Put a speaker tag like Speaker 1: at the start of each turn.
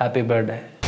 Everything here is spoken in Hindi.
Speaker 1: Happy birthday.